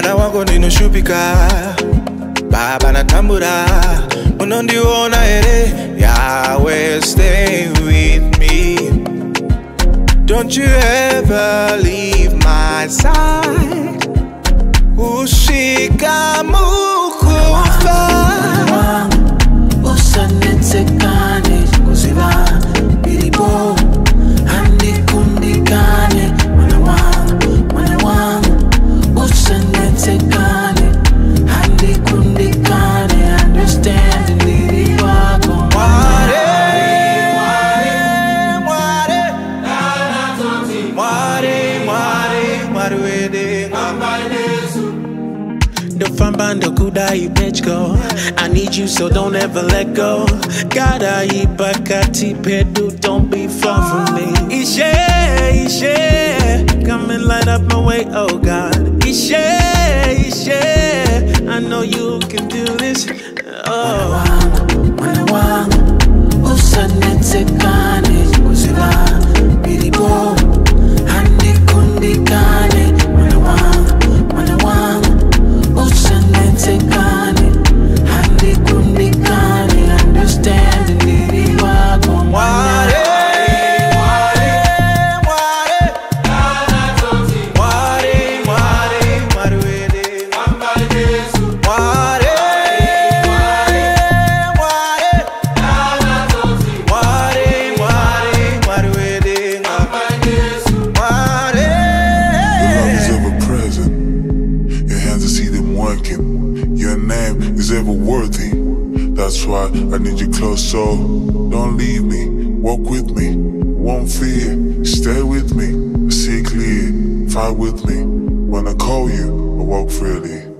wako ndinoshupika baba natambura unondiona here yawe stay with me. Don't you ever leave my side. Kusvika mwari, mwari wedenga. ndofamba ndokudai pechko i need you so don't ever let go. Gadai pakati pedu don't be far from me. Ishe ishe come and light up my way oh god. Ishe ishe i know you can do this. Oh see them working. Your name is ever worthy. That's why I need you close, so don't leave me. Walk with me, won't fear. Stay with me, see clear. Fight with me. When I call you, I walk freely.